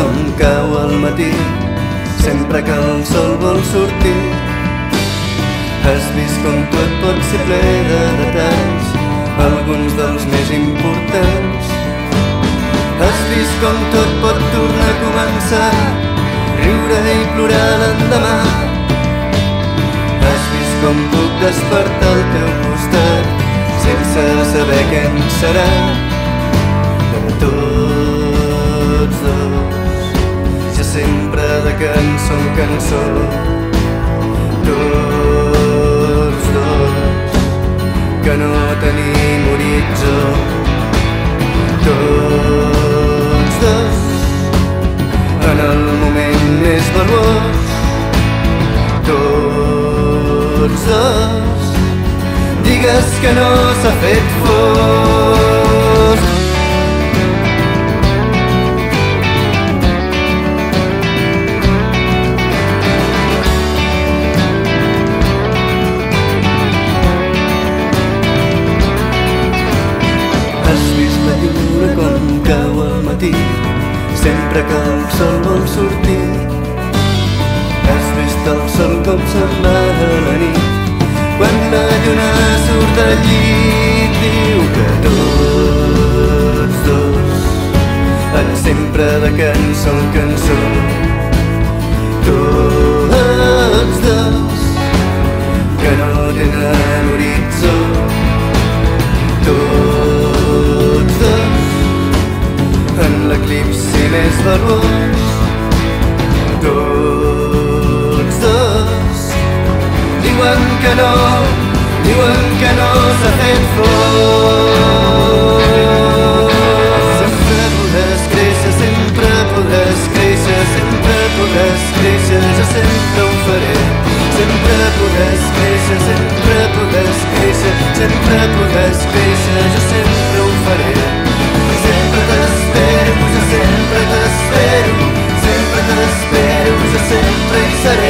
com cau al matí, sempre que el sol vol sortir. Has vist com tot pot ser ple de detalls, alguns dels més importants. Has vist com tot pot tornar a començar, riure i plorar l'endemà. Has vist com puc despertar al teu costat, sense saber què en serà de tots dos. Sempre de cançó en cançó, tots dos, que no tenim horitzó. Tots dos, en el moment més valuós, tots dos, digues que no s'ha fet fos. Matí, sempre que el sol vol sortir. Has vist el sol com se'n va de la nit, quan la lluna surt del llit, diu que tots dos van sempre de cançó en cançó. més veloç tots dos diuen que no diuen que no s'ha fet fort. Sempre podràs créixer sempre podràs créixer sempre podràs créixer jo sempre ho faré. Sempre podràs créixer sempre podràs créixer sempre podràs créixer jo sempre ho faré. Nazareth.